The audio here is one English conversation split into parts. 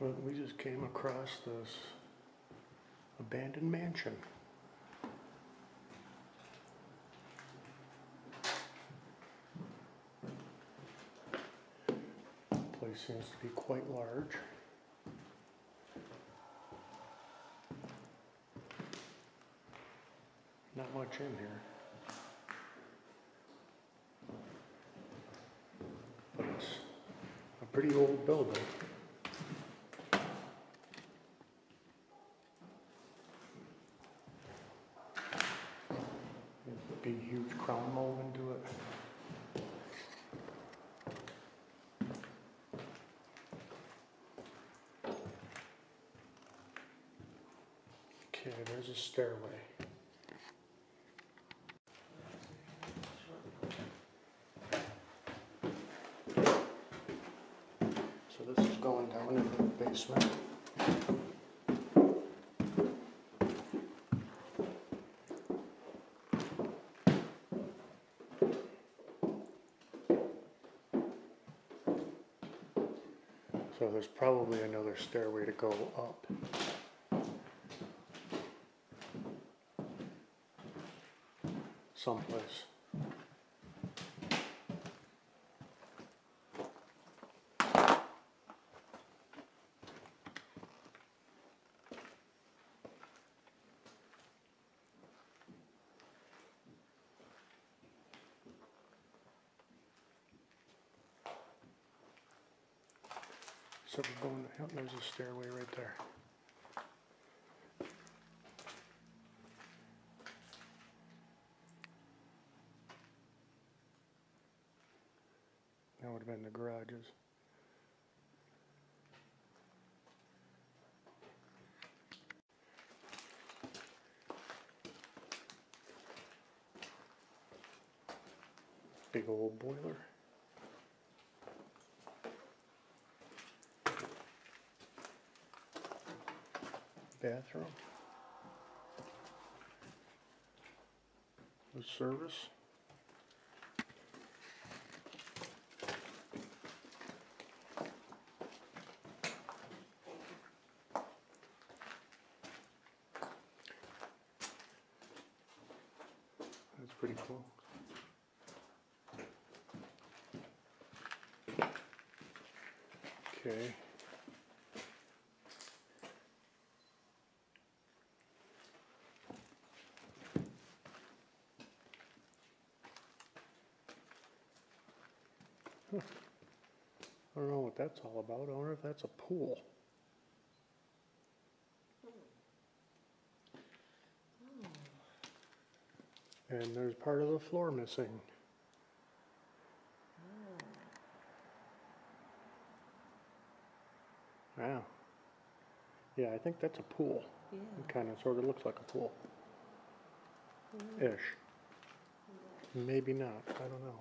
Well, we just came across this abandoned mansion. The Place seems to be quite large. Not much in here. But it's a pretty old building. Big huge crown mold into it. Okay, there's a stairway. So this is going down into the basement. So there's probably another stairway to go up. Someplace. So we're going, yep, there's a stairway right there. That would have been the garages. Big old boiler. Bathroom. The service. That's pretty cool. Okay. I don't know what that's all about. I wonder if that's a pool. And there's part of the floor missing. Yeah, I think that's a pool. Yeah. It kind of sort of looks like a pool. Mm-hmm. Ish. Maybe not. I don't know.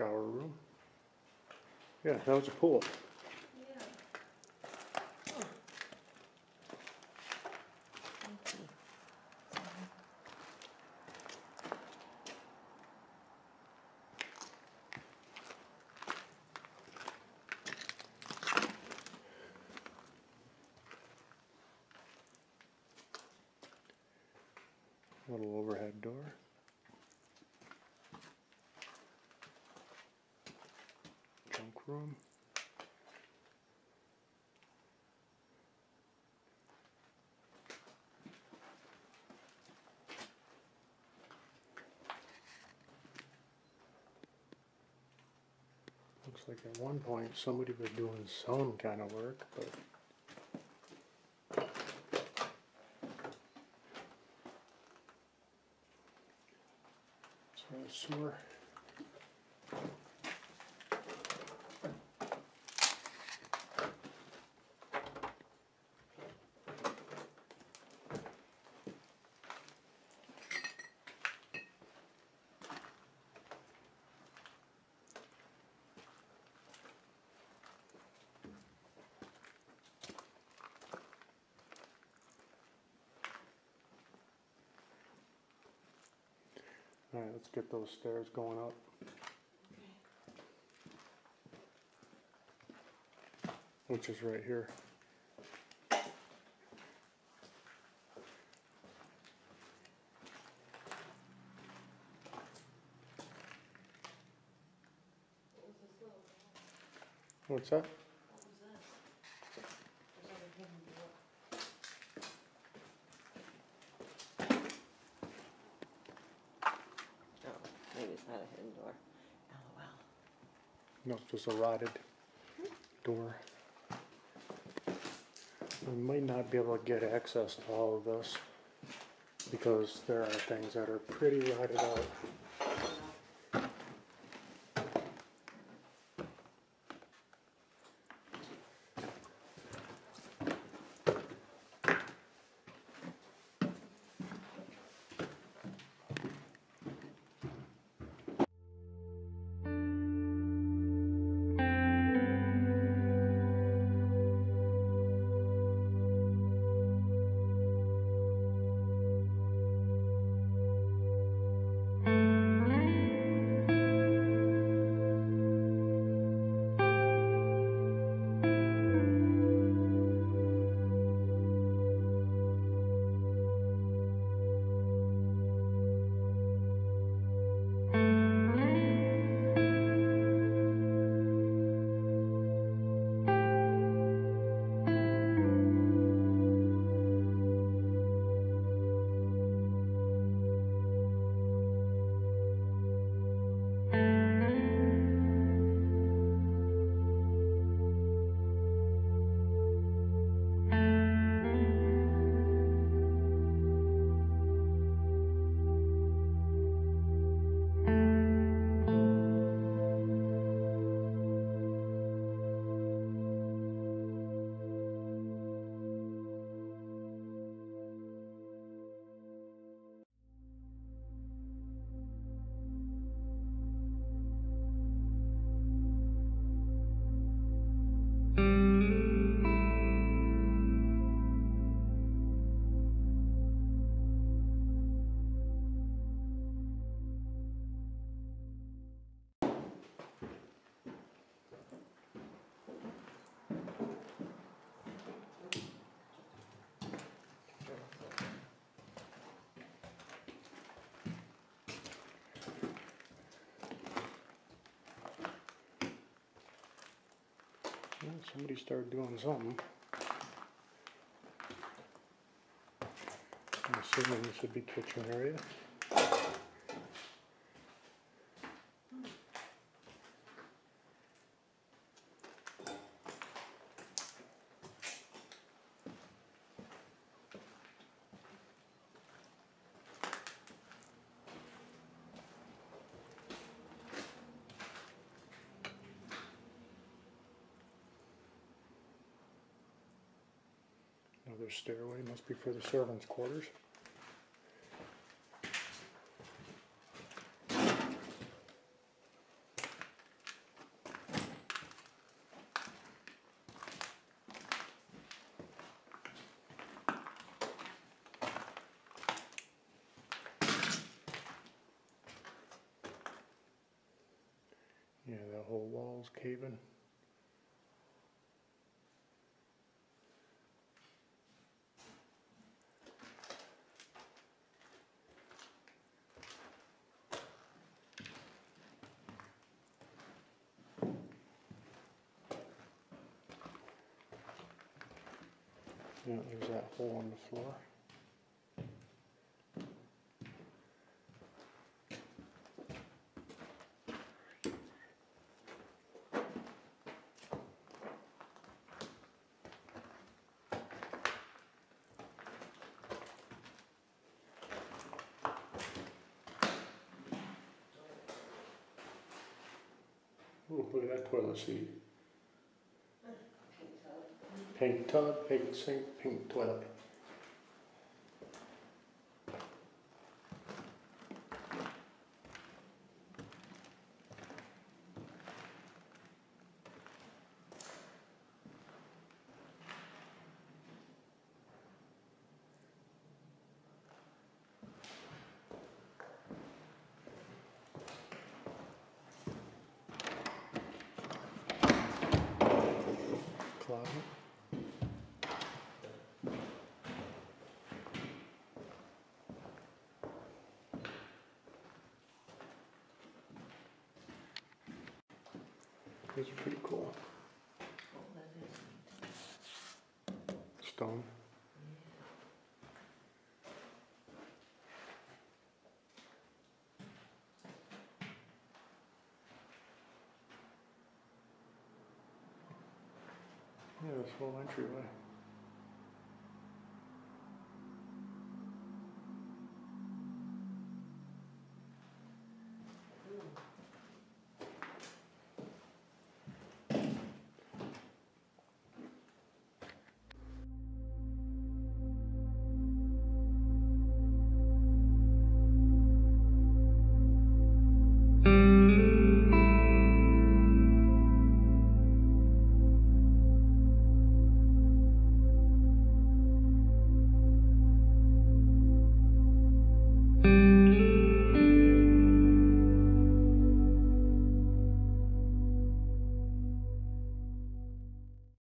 Shower room. Yeah, that was a pool. Yeah. Little overhead door. Room. Looks like at one point somebody was doing some kind of work, but so sewer. Alright, let's get those stairs going up. Which is right here. What's that? Not a hidden door. LOL. No, it's just a rotted door. We might not be able to get access to all of this because there are things that are pretty rotted out. Well, somebody started doing something. I'm assuming this would be kitchen area. Another stairway must be for the servants' quarters. Yeah, that whole wall's caving. There's that hole on the floor. Ooh, look at that toilet seat. Pink tod, pink sink, pink toilet. These are pretty cool. Stone. Yeah, this whole entryway.